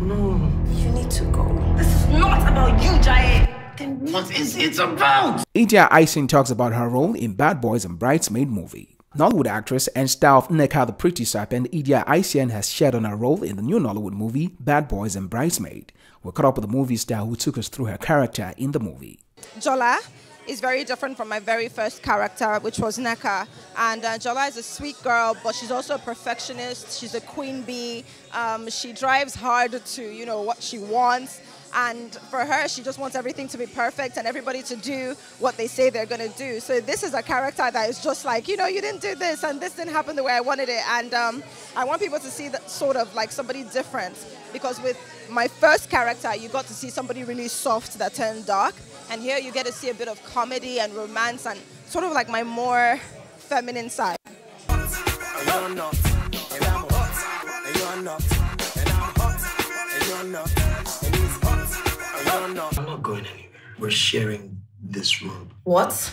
No. You need to go. This is not about you, Jai. Then what is it about? Idia Aisien talks about her role in Bad Boys and Bridesmaid movie. Nollywood actress and star of Nneka the Pretty Serpent, Idia Aisien has shared on her role in the new Nollywood movie Bad Boys and Bridesmaid. We caught up with the movie star who took us through her character in the movie. Jola is very different from my very first character, which was Nneka. And uh, Jola is a sweet girl, but she's also a perfectionist. She's a queen bee. Um, she drives hard to, you know, what she wants. And for her, she just wants everything to be perfect and everybody to do what they say they're going to do. So this is a character that is just like, you know, you didn't do this and this didn't happen the way I wanted it. And um, I want people to see that sort of like somebody different. Because with my first character, you got to see somebody really soft that turned dark. And here you get to see a bit of comedy and romance and sort of like my more feminine side. I'm not going anywhere. We're sharing this room. What?